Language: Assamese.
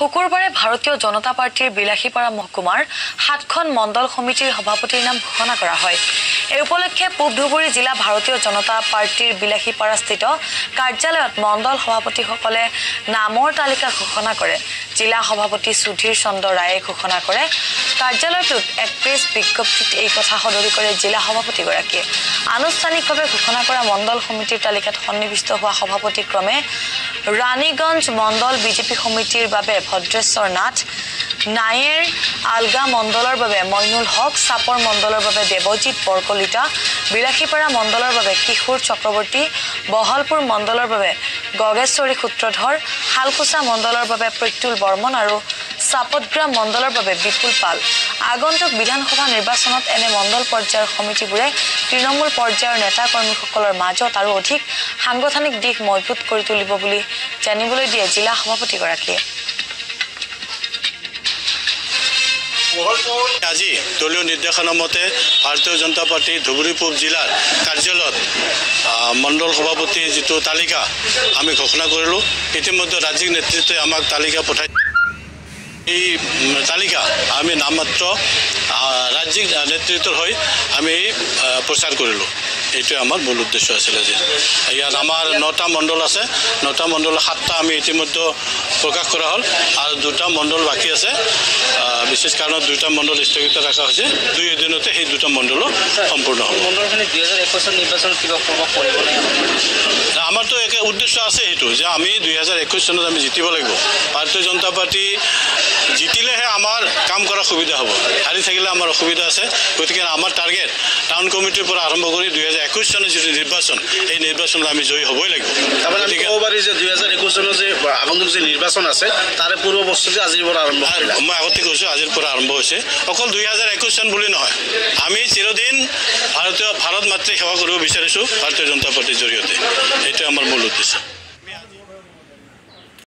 শুকুৰবাৰে ভাৰতীয় জনতা পাৰ্টীৰ বিলাসীপাৰা মহকুমাৰ সাতখন মণ্ডল সমিতিৰ সভাপতিৰ নাম ঘোষণা কৰা হয়। এই উপলক্ষে পূব ধুবুৰী জিলা ভাৰতীয় জনতা পাৰ্টীৰ বিলাসীপাৰাস্থিত কাৰ্যালয়ত মণ্ডল সভাপতিসকলে নামৰ তালিকা ঘোষণা কৰে। জিলা সভাপতি সুধীৰ চন্দ্ৰ ৰায়ে ঘোষণা কৰে। কাৰ্যালয়টোত এক প্ৰেছ বিজ্ঞপ্তিত এই কথা সদৰি কৰে জিলা সভাপতিগৰাকীয়ে। আনুষ্ঠানিকভাৱে ঘোষণা কৰা মণ্ডল সমিতিৰ তালিকাত সন্নিৱিষ্ট হোৱা সভাপতি ক্ৰমে ৰাণীগঞ্জ মণ্ডল বিজেপি সমিতিৰ বাবে ভদ্ৰেশ্বৰ নাথ নায়েৰ আলগা মণ্ডলৰ বাবে মইনুল হক চাপৰ মণ্ডলৰ বাবে দেৱজিৎ বৰকলিতা বিলাসীপাৰা মণ্ডলৰ বাবে কিশোৰ চক্ৰৱৰ্তী বহলপুৰ মণ্ডলৰ বাবে গগেশ্বৰী সূত্ৰধৰ শালকুচা মণ্ডলৰ বাবে প্ৰত্যুল বৰ্মন আৰু চাপতগ্ৰাম মণ্ডলৰ বাবে বিপুল পাল। আগন্তুক বিধানসভা নিৰ্বাচনত এনে মণ্ডল পৰ্যায়ৰ সমিতিবোৰে তৃণমূল পৰ্যায়ৰ নেতা কৰ্মীসকলৰ মাজত আৰু অধিক সাংগঠনিক দিশ মজবুত কৰি তুলিব বুলি জানিবলৈ দিয়ে জিলা সভাপতিগৰাকীয়ে। আজি দলীয় নিৰ্দেশনা মতে ভাৰতীয় জনতা পাৰ্টী ধুবুৰী পূব জিলাৰ কাৰ্যালয়ত মণ্ডল সভাপতিৰ যিটো তালিকা আমি ঘোষণা কৰিলোঁ ইতিমধ্যে ৰাজ্যিক নেতৃত্বই আমাক তালিকা পঠাই এই তালিকা আমি নামমাত্ৰ ৰাজ্যিক নেতৃত্বৰ হৈ আমি প্ৰচাৰ কৰিলোঁ এইটোৱে আমাৰ মূল উদ্দেশ্য আছিল আজি। ইয়াত আমাৰ নটা মণ্ডল আছে। নটা মণ্ডল সাতটা আমি ইতিমধ্যে প্ৰকাশ কৰা হ'ল আৰু দুটা মণ্ডল বাকী আছে। বিশেষ কাৰণত দুটা মণ্ডল স্থগিত ৰখা হৈছে। দুই এদিনতে সেই দুটা মণ্ডলো সম্পূৰ্ণ হ'ব। আমাৰতো একে উদ্দেশ্য আছে সেইটো যে আমি দুহেজাৰ একৈছ চনত আমি জিতিব লাগিব। ভাৰতীয় জনতা পাৰ্টি জিতিলেহে আমাৰ কাম কৰাৰ সুবিধা হ'ব। হাৰি থাকিলে আমাৰ অসুবিধা আছে। গতিকে আমাৰ টাৰ্গেট টাউন কমিটিৰ পৰা আৰম্ভ কৰি দুহেজাৰ একৈছ চনৰ যিটো নিৰ্বাচন এই নিৰ্বাচনত আমি জয়ী হ'বই লাগিব। ক'ব পাৰি যে দুহেজাৰ একৈছ চনৰ যে আগন্তুক যে নিৰ্বাচন আছে তাৰে পূৰ্ব প্ৰস্তুতি আজিৰ পৰা আৰম্ভ কৰিলা। মই আগতে কৈছোঁ আজিৰ পৰা আৰম্ভ হৈছে। অকল দুহেজাৰ একৈছ চন বুলি নহয় আমি চিৰদিন ভাৰতীয় ভাৰত মাতৃ সেৱা কৰিব বিচাৰিছোঁ ভাৰতীয় জনতা পাৰ্টীৰ জৰিয়তে। সেইটোৱে আমাৰ মূল উদ্দেশ্য।